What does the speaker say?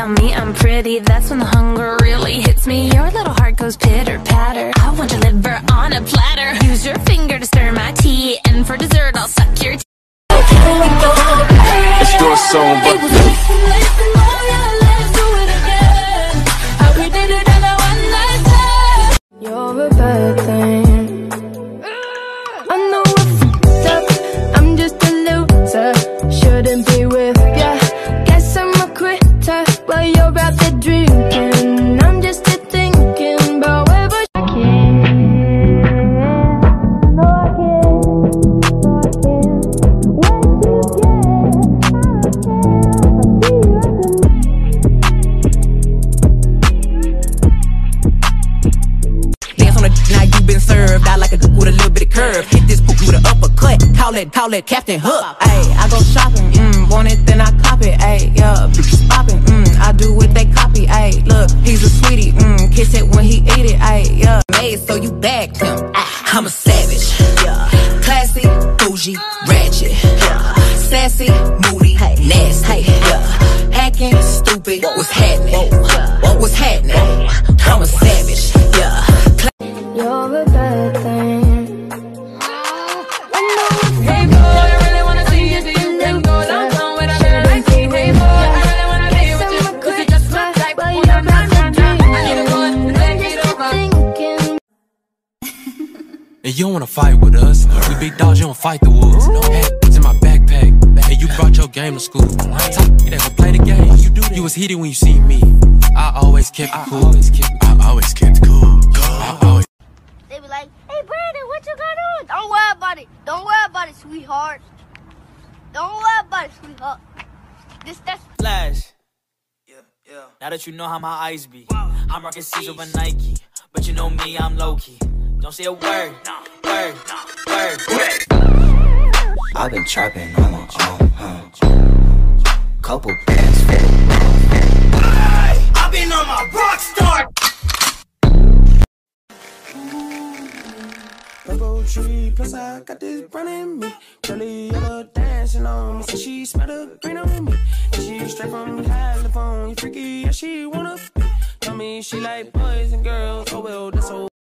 I'm pretty, that's when the hunger really hits me. Your little heart goes pitter patter. I want your liver on a platter. Use your finger to stir my tea, and for dessert, I'll suck your tea. It's your song, but you're out there drinking. I'm just here thinking about where I can. No, I can't. No, I can't. You get, I can't. I see you Dance on the now you been served. I like a with a little bit of curve. Hit this with uppercut. Call it, call it Captain Hook. Ayy, I go shopping. Mm, want it, then I cop it. Ayy, yeah, yeah, so you bagged him. Ah, I'm a savage. Yeah, classy, bougie, ratchet. Yeah, sassy, moody, nasty. Yeah, hacking, stupid. What's happening? What was happening? And you don't wanna fight with us. We big dogs, you don't fight the wolves. No hats in my backpack. And you brought your game to school. Top, you never play the game. You do You was heated when you see me. I always kept it cool. I always kept it cool. I always They be like, hey Brandon, what you got on? Don't worry about it. Don't worry about it, sweetheart. Don't worry about it, sweetheart. This that's Flash. Yeah, yeah. Now that you know how my eyes be, I'm rocking C's over Nike. But you know me, I'm low key. Don't say a word, I've been trapping on my own, huh? Couple bands I've been on my rock star. Tree, plus I got this brown in me. Curly yellow dancing on me, so she smell the green on me. And she straight from California, freaky, yeah, she wanna be. Tell me she like boys and girls. Oh,